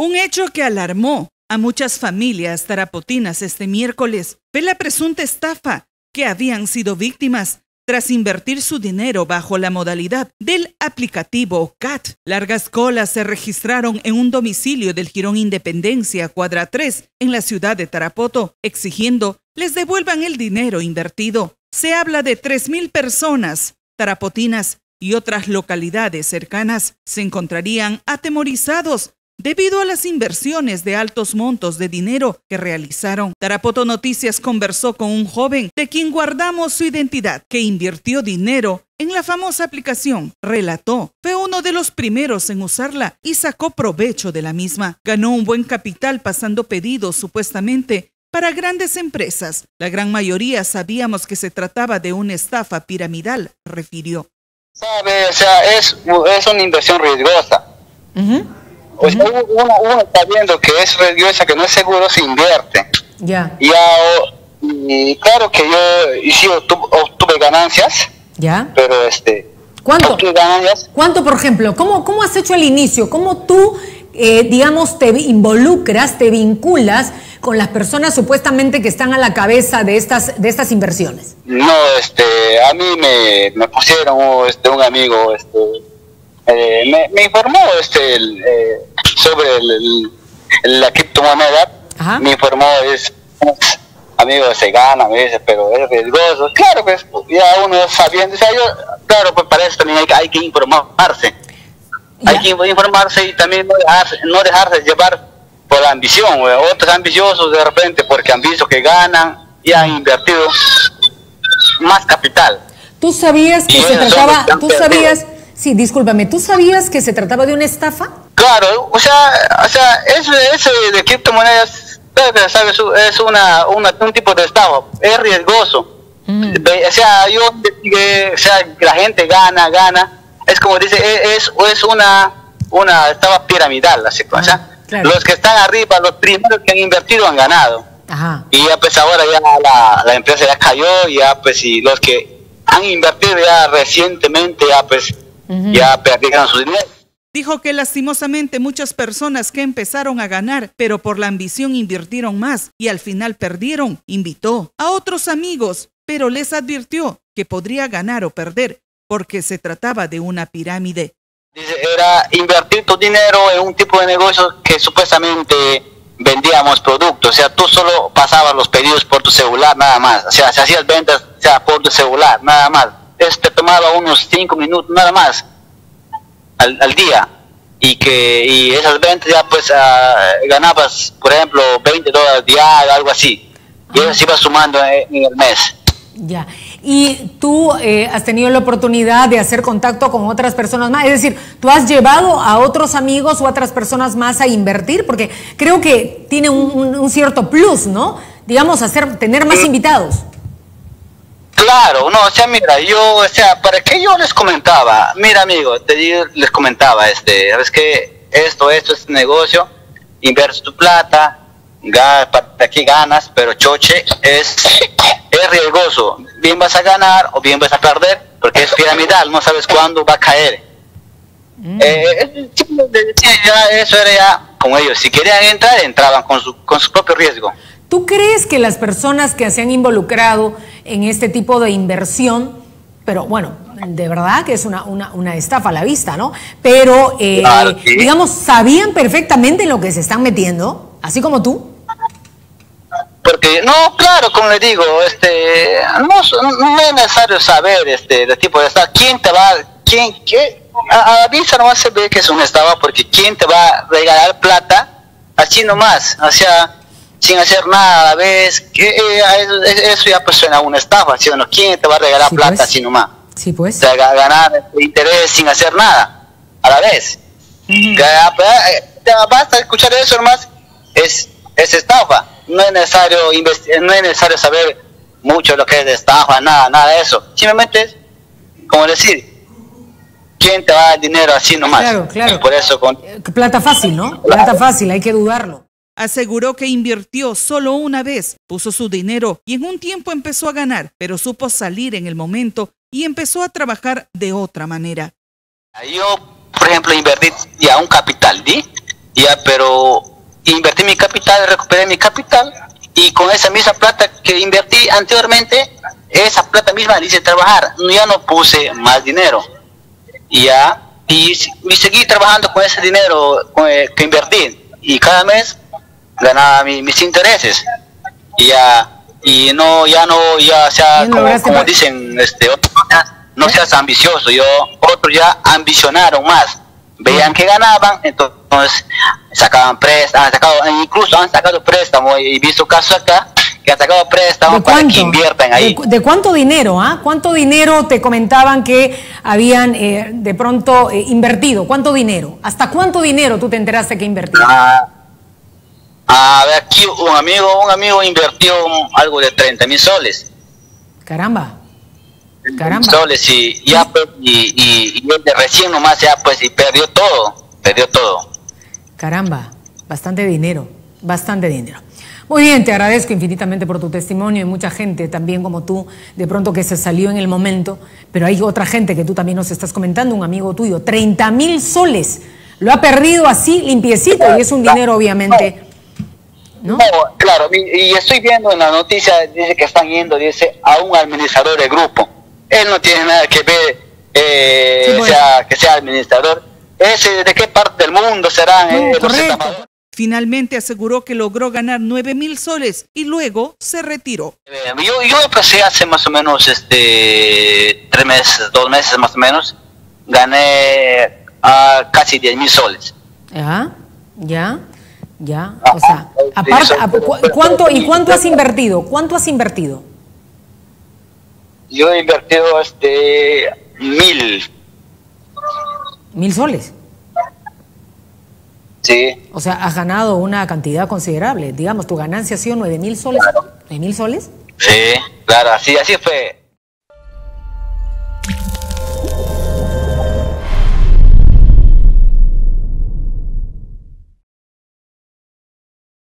Un hecho que alarmó a muchas familias tarapotinas este miércoles fue la presunta estafa que habían sido víctimas tras invertir su dinero bajo la modalidad del aplicativo CAT. Largas colas se registraron en un domicilio del Girón Independencia, cuadra 3, en la ciudad de Tarapoto, exigiendo les devuelvan el dinero invertido. Se habla de 3.000 personas tarapotinas y otras localidades cercanas se encontrarían atemorizados debido a las inversiones de altos montos de dinero que realizaron. Tarapoto Noticias conversó con un joven de quien guardamos su identidad, que invirtió dinero en la famosa aplicación. Relató, fue uno de los primeros en usarla y sacó provecho de la misma. Ganó un buen capital pasando pedidos supuestamente para grandes empresas. La gran mayoría sabíamos que se trataba de una estafa piramidal, refirió. Sabe, o sea, es, es una inversión riesgosa. O sea, uno, está viendo que es riesgosa, que no es seguro, se invierte. Ya. Y, y claro que yo, sí, obtuve, ganancias. Ya. Pero este. ¿Cuánto? Ganancias. ¿Cuánto, por ejemplo? ¿Cómo, ¿Cómo has hecho el inicio? ¿Cómo tú, eh, digamos, te involucras, te vinculas con las personas supuestamente que están a la cabeza de estas, de estas inversiones? No, este, a mí me, me pusieron este, un amigo, este, eh, me, informó este, eh, sobre el, la criptomoneda, me informó, es, amigo, se gana, me dice, pero es riesgoso. Claro, pues, ya uno sabiendo, o sea, yo, claro, pues para eso también hay, hay que informarse. Hay que informarse y también no dejarse, no dejarse llevar por la ambición. Otros ambiciosos de repente, porque han visto que ganan y han invertido más capital. ¿Tú sabías que se trataba, tú sabías, sí, discúlpame, ¿tú sabías que se trataba de una estafa? Claro, o sea, o sea, ese, ese de criptomonedas, ¿sabes? Es una, una, un tipo de estafa, es riesgoso. Mm. O sea, yo, o sea, la gente gana, gana, es como dice, e, es, es una, una estafa piramidal, así, o sea, los que están arriba, los primeros que han invertido han ganado. Y ya pues ahora ya la, empresa ya cayó, ya pues y los que han invertido ya recientemente ya pues ya perdieron su dinero. Dijo que lastimosamente muchas personas que empezaron a ganar, pero por la ambición invirtieron más y al final perdieron. Invitó a otros amigos, pero les advirtió que podría ganar o perder porque se trataba de una pirámide. Dice, era invertir tu dinero en un tipo de negocio que supuestamente vendíamos productos, o sea, tú solo pasabas los pedidos por tu celular nada más, o sea, se hacías ventas o sea, por tu celular nada más, este tomaba unos 5 minutos nada más al, día y que y esas ventas ya pues ah, ganabas, por ejemplo, 20 dólares diarios, algo así, y eso se iba sumando en el mes. Ya. Y tú eh, has tenido la oportunidad de hacer contacto con otras personas más. Es decir, tú has llevado a otros amigos o a otras personas más a invertir, porque creo que tiene un, cierto plus, ¿no? Digamos, hacer, tener más invitados. Claro, no, o sea, mira, yo, o sea, ¿para qué yo les comentaba? Mira, amigo, te les comentaba, este, ¿sabes qué? Esto, esto es negocio, invierte tu plata, aquí ganas, pero choche es, es riesgoso. Bien vas a ganar o bien vas a perder, porque es piramidal, no sabes cuándo va a caer. Mm. Eh, eso era ya como ellos. Si querían entrar, entraban con su, con su propio riesgo. ¿Tú crees que las personas que se han involucrado en este tipo de inversión, pero bueno, de verdad que es una, una, una estafa a la vista, ¿no? Pero, eh, digamos, sabían perfectamente en lo que se están metiendo, así como tú? porque no claro como le digo este no, no es necesario saber este de tipo de estado quién te va quién qué a, la vista nomás se ve que es un estado porque quién te va a regalar plata así nomás o sea sin hacer nada a la vez que eh, eso ya pues suena a una estafa ¿sí o no? quién te va a regalar plata pues. así nomás sí pues te va a ganar interés sin hacer nada a la vez ah, pues, eh, basta escuchar eso nomás es es estafa no es necesario no es necesario saber mucho lo que es de estafa, nada, nada de eso. Simplemente es, como decir, ¿quién te va a dar dinero así nomás? Claro, claro. Por eso con... Eh, plata fácil, ¿no? Plata fácil, hay que dudarlo. Aseguró que invirtió solo una vez, puso su dinero y en un tiempo empezó a ganar, pero supo salir en el momento y empezó a trabajar de otra manera. Yo, por ejemplo, invertí ya un capital, ¿sí? Ya, pero invertí mi capital, recuperé mi capital y con esa misma plata que invertí anteriormente, esa plata misma la hice trabajar. Ya no puse más dinero. Ya, y, seguí trabajando con ese dinero eh, que invertí y cada mes ganaba mis intereses. Y ya, y no, ya no, ya sea, como, dicen, este, no seas ambicioso, yo, otros ya ambicionaron más, veían que ganaban, entonces sacaban préstamos, han sacado, incluso han sacado préstamos, y visto casos acá, que han sacado préstamos para que inviertan ahí. ¿De, cuánto dinero? Ah? ¿Cuánto dinero te comentaban que habían eh, de pronto eh, invertido? ¿Cuánto dinero? ¿Hasta cuánto dinero tú te enteraste que invertían? Ah, a ver, aquí un amigo, un amigo invirtió algo de 30 mil soles. Caramba. Caramba. Soles y ya pues, y, y, recién nomás ya pues y perdió todo, perdió todo. Caramba, bastante dinero, bastante dinero. Muy bien, te agradezco infinitamente por tu testimonio y mucha gente también como tú, de pronto que se salió en el momento, pero hay otra gente que tú también nos estás comentando, un amigo tuyo, 30 mil soles, lo ha perdido así limpiecito y es un dinero obviamente ¿no? claro, y, estoy viendo en la noticia, dice que están yendo, dice, a un administrador de grupo. Él no tiene nada que ver, eh, pues. sea, que sea administrador. Ese, ¿De qué parte del mundo serán? Eh, Finalmente aseguró que logró ganar 9 mil soles y luego se retiró. Eh, yo, yo empecé hace más o menos este tres meses, dos meses más o menos, gané a casi 10 mil soles. Ya, ya. Ya, o sea, aparte, ¿cuánto, ¿y cuánto has invertido? ¿Cuánto has invertido? Yo he invertido este mil. ¿Mil soles? Sí. O sea, has ganado una cantidad considerable. Digamos, tu ganancia ha sido nueve mil soles. ¿Nueve mil soles? Sí, claro, así, así fue.